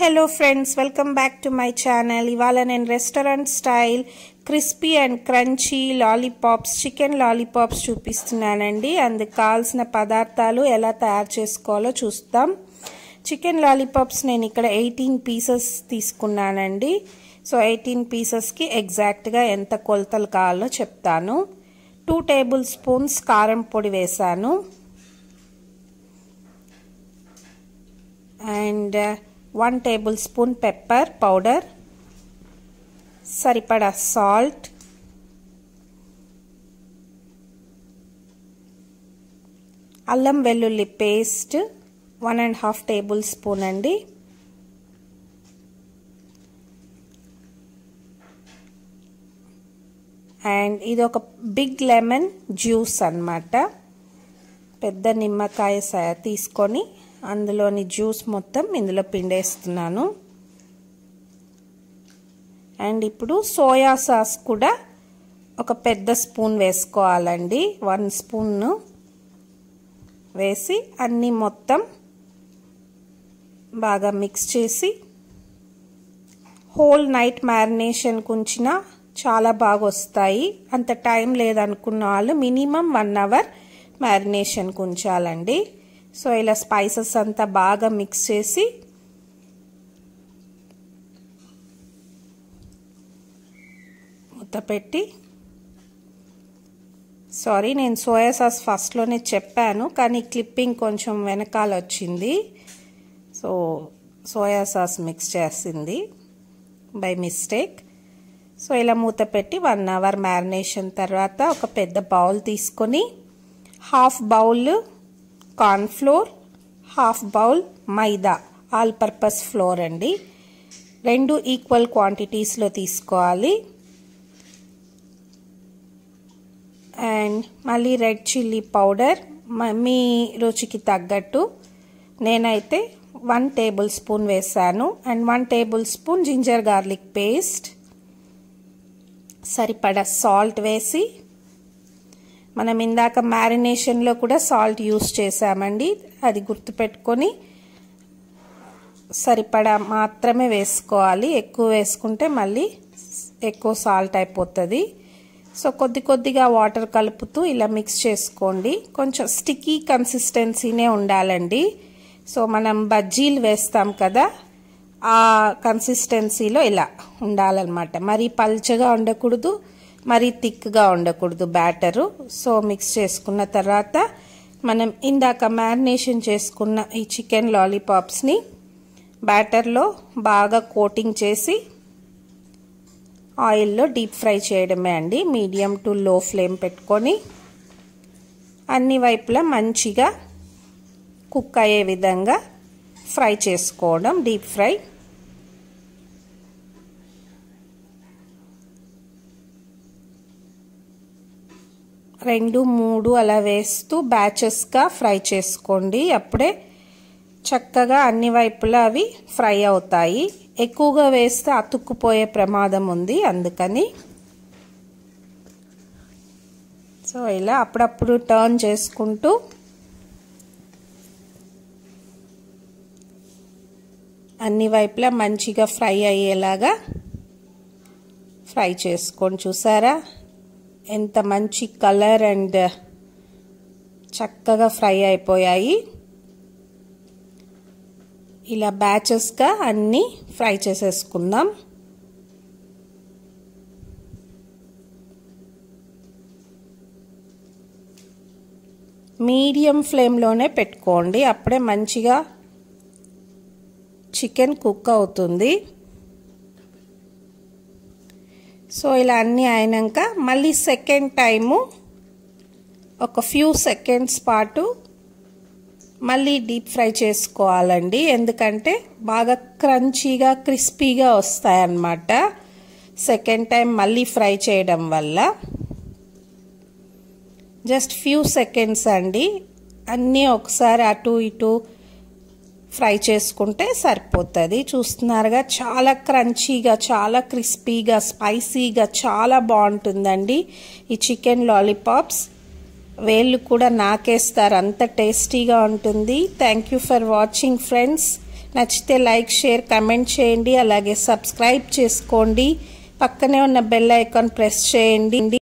Hello friends welcome back to my channel. ఇవాళ నేను restaurant style crispy and crunchy lollipops chicken lollipops చూపిస్తున్నానండి. అందుకు కావాల్సిన పదార్థాలు ఎలా తయారు చేసుకోవాలో చూస్తాం చికెన్ లాలీపాప్స్ నేను ఇక్కడ ఎయిటీన్ పీసెస్ తీసుకున్నానండి. సో ఎయిటీన్ పీసెస్కి ఎగ్జాక్ట్గా ఎంత కొలతలు కావాలో చెప్తాను. టూ టేబుల్ స్పూన్స్ కారం పొడి వేశాను. And one table spoon pepper powder సరిపడా సాల్ట్ అల్లం వెల్లుల్లి paste one and half table spoon అండి. అండ్ ఇది ఒక బిగ్ లెమన్ జ్యూస్ అనమాట పెద్ద నిమ్మకాయ తీసుకొని అందులోని జ్యూస్ మొత్తం ఇందులో పిండేస్తున్నాను. అండ్ ఇప్పుడు సోయా సాస్ కూడా ఒక పెద్ద స్పూన్ వేసుకోవాలండి. వన్ స్పూన్ను వేసి అన్నీ మొత్తం బాగా మిక్స్ చేసి హోల్ నైట్ మ్యారినేషన్ ఉంచిన చాలా బాగా వస్తాయి అంత టైం లేదనుకున్న వాళ్ళు మినిమం వన్ అవర్ మ్యారినేషన్ ఉంచాలండి సో ఇలా స్పైసెస్ అంతా బాగా మిక్స్ చేసి మూత పెట్టి సారీ నేను సోయా సాస్ ఫస్ట్లోనే చెప్పాను కానీ క్లిప్పింగ్ కొంచెం వెనకాల వచ్చింది. సో సోయా సాస్ మిక్స్ చేసింది బై మిస్టేక్. సో ఇలా మూత పెట్టి వన్ అవర్ మ్యారినేషన్ తర్వాత ఒక పెద్ద బౌల్ తీసుకొని half bowl cornflour half bowl maida all purpose flour అండి. రెండు ఈక్వల్ క్వాంటిటీస్లో తీసుకోవాలి. అండ్ మళ్ళీ రెడ్ చిల్లీ పౌడర్ మీ రుచికి తగ్గట్టు. నేనైతే వన్ టేబుల్ స్పూన్ వేసాను. And one table spoon ginger garlic paste. సరిపడా సాల్ట్ వేసి మనం ఇందాక మ్యారినేషన్లో కూడా సాల్ట్ యూస్ చేసామండి అది గుర్తుపెట్టుకొని సరిపడా మాత్రమే వేసుకోవాలి. ఎక్కువ వేసుకుంటే మళ్ళీ ఎక్కువ సాల్ట్ అయిపోతుంది. సో కొద్ది కొద్దిగా వాటర్ కలుపుతూ ఇలా మిక్స్ చేసుకోండి. కొంచెం స్టిక్కీ కన్సిస్టెన్సీనే ఉండాలండి. సో మనం బజ్జీలు వేస్తాం కదా ఆ కన్సిస్టెన్సీలో ఇలా ఉండాలన్నమాట. మరీ పల్చగా ఉండకూడదు. మరీ థిక్గా ఉండకూడదు బ్యాటరు. సో మిక్స్ చేసుకున్న తర్వాత మనం ఇందాక మ్యారినేషన్ చేసుకున్న ఈ చికెన్ లాలీపాప్స్ని బ్యాటర్లో బాగా కోటింగ్ చేసి ఆయిల్లో డీప్ ఫ్రై చేయడమే అండి. మీడియం టు లో ఫ్లేమ్ పెట్టుకొని అన్ని వైపులా మంచిగా కుక్ అయ్యే విధంగా ఫ్రై చేసుకోవడం డీప్ ఫ్రై. రెండు మూడు అలా వేస్తూ బ్యాచెస్గా ఫ్రై చేసుకోండి. అప్పుడే చక్కగా అన్ని వైపులా అవి ఫ్రై అవుతాయి. ఎక్కువగా వేస్తే అతుక్కుపోయే ప్రమాదం ఉంది అందుకని. సో ఇలా అప్పుడప్పుడు టర్న్ చేసుకుంటూ అన్ని వైపులా మంచిగా ఫ్రై అయ్యేలాగా ఫ్రై చేసుకొని చూసారా? ఎంత మంచి కలర్ అండ్ చక్కగా ఫ్రై అయిపోయాయి. ఇలా బ్యాచెస్గా అన్నీ ఫ్రై చేసేసుకుందాం. మీడియం ఫ్లేమ్లోనే పెట్టుకోండి. అప్పుడే మంచిగా చికెన్ కుక్ అవుతుంది. సో ఇలా అన్నీ అయినాక మళ్ళీ సెకండ్ టైము ఒక ఫ్యూ సెకండ్స్ పాటు మళ్ళీ డీప్ ఫ్రై చేసుకోవాలండి. ఎందుకంటే బాగా క్రంచీగా క్రిస్పీగా వస్తాయన్నమాట. సెకండ్ టైం మళ్ళీ ఫ్రై చేయడం వల్ల. జస్ట్ ఫ్యూ సెకండ్స్ అండి. అన్నీ ఒకసారి అటు ఇటు ఫ్రై చేసుకుంటే సరిపోతుంది. చూస్తున్నారుగా చాలా క్రంచీగా చాలా క్రిస్పీగా స్పైసీగా చాలా బాగుంటుందండి ఈ చికెన్ లాలీపాప్స్. వేళ్ళు కూడా నాకేస్తారు అంత టేస్టీగా ఉంటుంది. Thank you for watching friends నచ్చితే లైక్ షేర్ కమెంట్ చేయండి. అలాగే సబ్స్క్రైబ్ చేసుకోండి. పక్కనే ఉన్న బెల్ ఐకాన్ ప్రెస్ చేయండి.